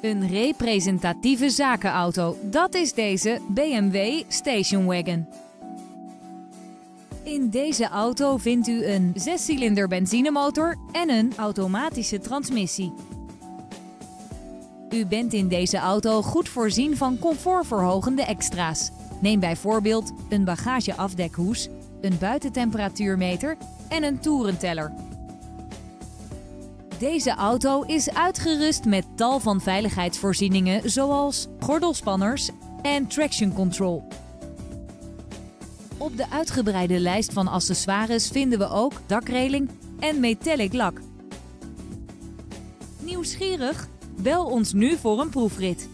Een representatieve zakenauto, dat is deze BMW Station Wagon. In deze auto vindt u een 6-cilinder benzinemotor en een automatische transmissie. U bent in deze auto goed voorzien van comfortverhogende extra's. Neem bijvoorbeeld een bagageafdekhoes, een buitentemperatuurmeter en een toerenteller. Deze auto is uitgerust met tal van veiligheidsvoorzieningen zoals gordelspanners en traction control. Op de uitgebreide lijst van accessoires vinden we ook dakreling en metallic lak. Nieuwsgierig? Bel ons nu voor een proefrit.